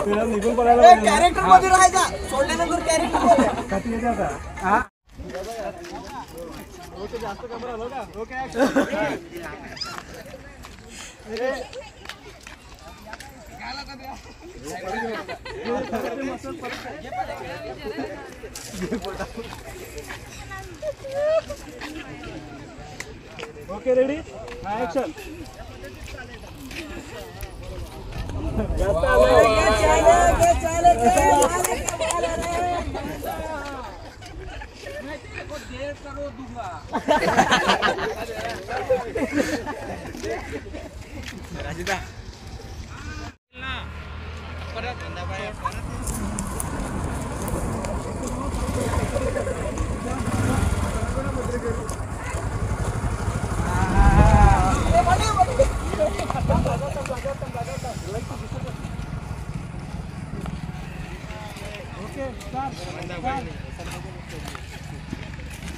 तुला निघून पडायला कॅरेक्टर मध्ये राहायचा. सोडल्यानंतर कॅरेक्टर आता हा ओके जास्त कॅमेरा आलो का ओके ओके रेडी हा ऍक्शन जास्त आलं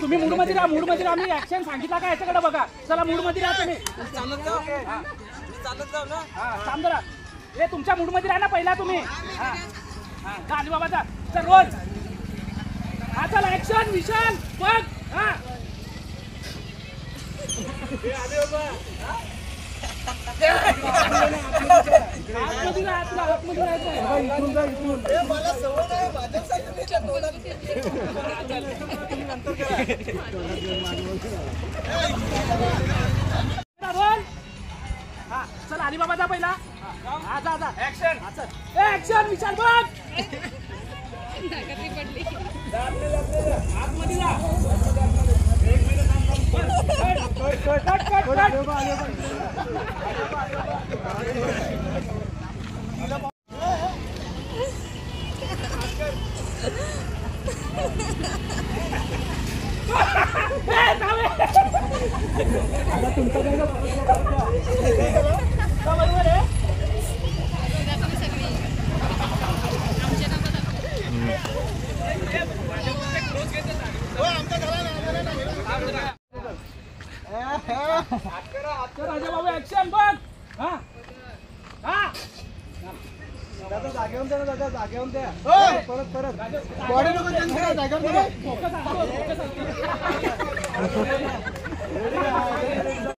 तुम्ही मूडमध्ये राहा मूडमध्ये आम्ही मी ऍक्शन सांगितला का याच्याकडे बघा. चला मूडमध्ये राहा तुम्ही. चालत जाऊ चालत जाऊ ना थांब जरा. ए तुमच्या मूडमध्ये राहा ना पहिला तुम्ही. हा. हा जा चल रोज. हा चल ऍक्शन विशाल बघ. हा? चल आली बाबा जा पहिला हा जा जा ऍक्शन ऍक्शन विचार बघ पडली आतमध्ये जा कट, कट, कट, कट. परत परत. बॉडी नको चेंज करा जागेवर द्या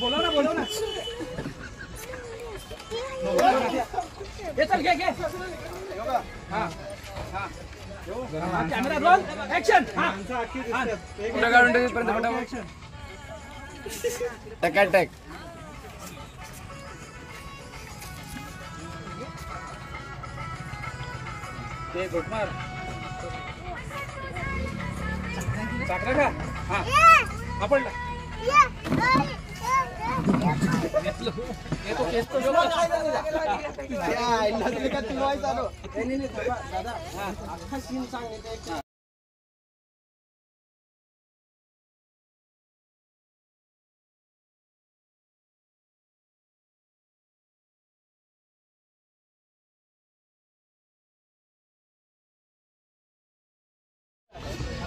बोलव ना बोलव ना हे। चल घे घे हा हा कॅमेरा रोल ऍक्शन एक काढून टाक इथपर्यंत टकाटक ते घुटमार साखरा का? हा. हा पडला घेतलं येतो केस तो जो त्या आईला दिली का तू व्हायचं आलो नाही नाही थांबा, दादा अख्खा सीन सांग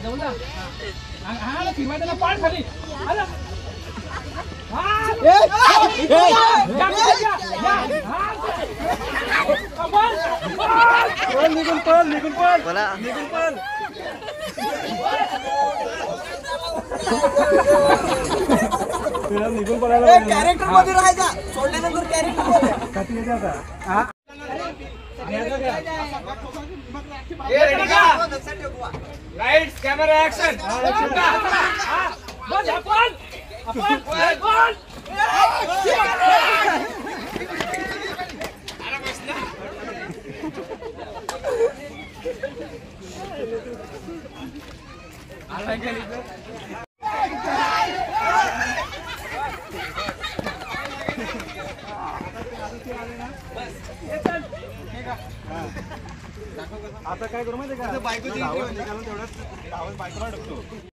जाऊ हा हा, फिरवायचं पाड खाली. आलं निघून पळ निघून पळ निघून पळ. निघून पळायला कॅरेक्टर मध्ये राहायचा. सोडल्यानंतर कॅरेक्टर मध्ये. खाती Lights, camera, action! Ball, ball, ball, ball, ball! I like it. काय करू माहिती का? बायको आवाज बायकोला टाकतो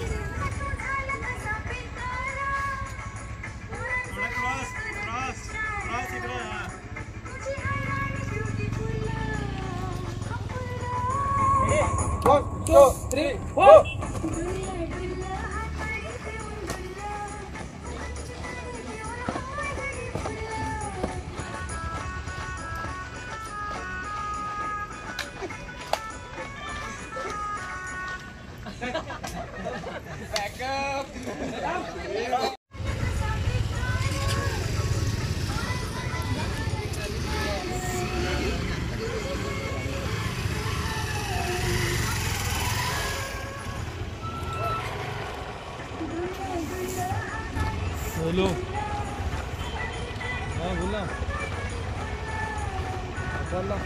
हाँ बोला बोला